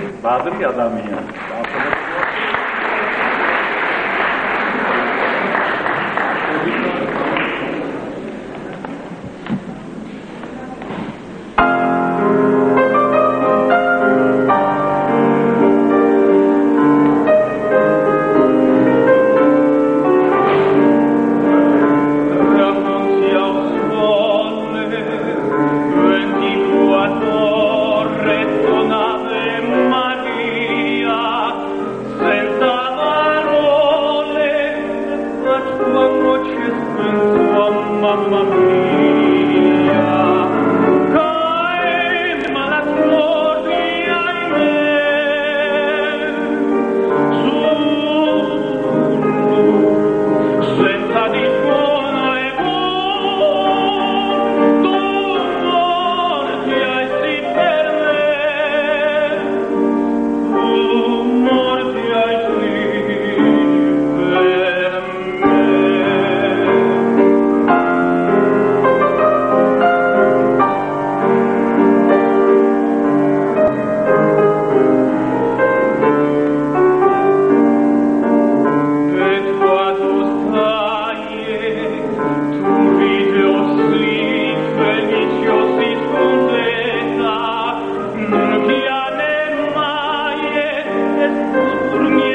बहादुर की अदा में है। Mama. 구름이